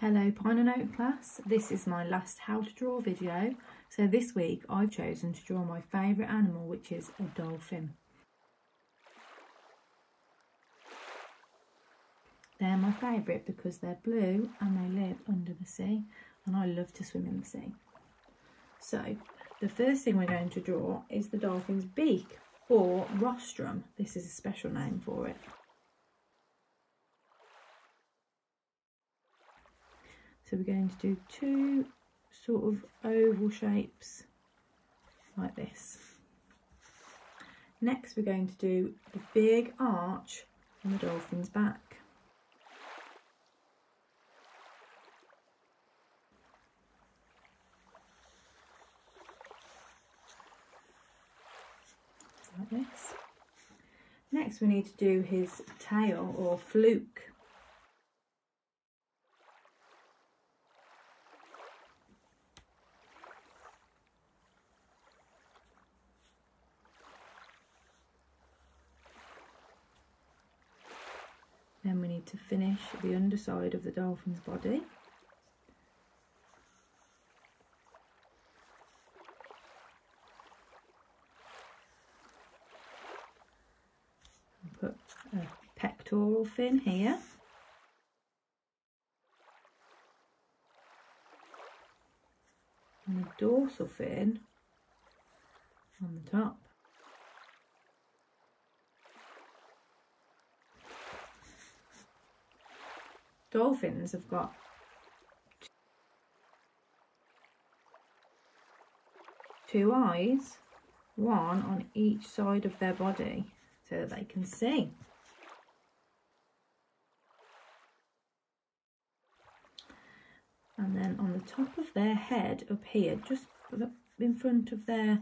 Hello Pine and Oak class, this is my last how to draw video. So this week I've chosen to draw my favourite animal which is a dolphin. They're my favourite because they're blue and they live under the sea and I love to swim in the sea. So the first thing we're going to draw is the dolphin's beak or rostrum. This is a special name for it. So we're going to do two sort of oval shapes like this. Next we're going to do the big arch on the dolphin's back. Like this. Next we need to do his tail or fluke. Then we need to finish the underside of the dolphin's body. Put a pectoral fin here. And a dorsal fin on the top. Dolphins have got two eyes, one on each side of their body so that they can see. And then on the top of their head up here, just in front of their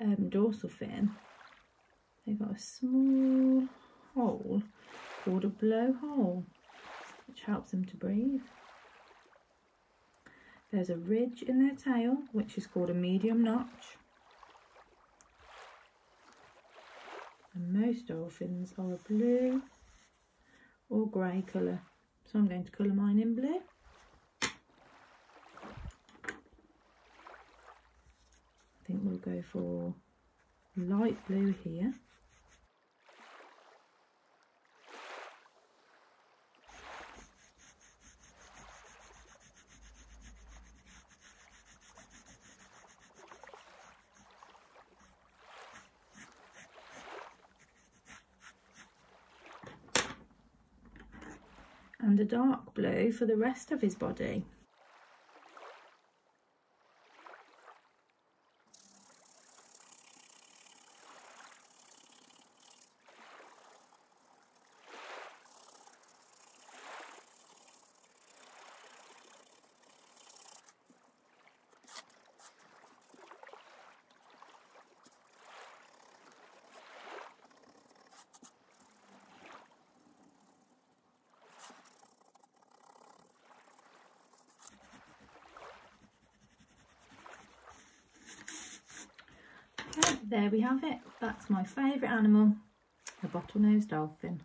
um, dorsal fin, they've got a small hole called a blowhole which helps them to breathe. There's a ridge in their tail, which is called a median notch. And most dolphins are blue or grey colour. So I'm going to colour mine in blue. I think we'll go for light blue here. And a dark blue for the rest of his body. There we have it. That's my favourite animal, the bottlenose dolphin.